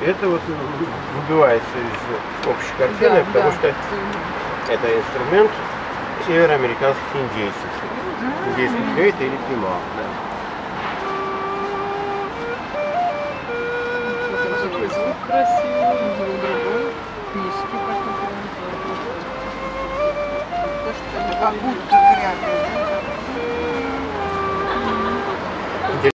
Это вот выбивается из общей картины, Да, потому да. что это инструмент североамериканских индейцев. Индейский флейт или пима. Да. Звук красивый, звук другой. Низкий. Как будто грязный.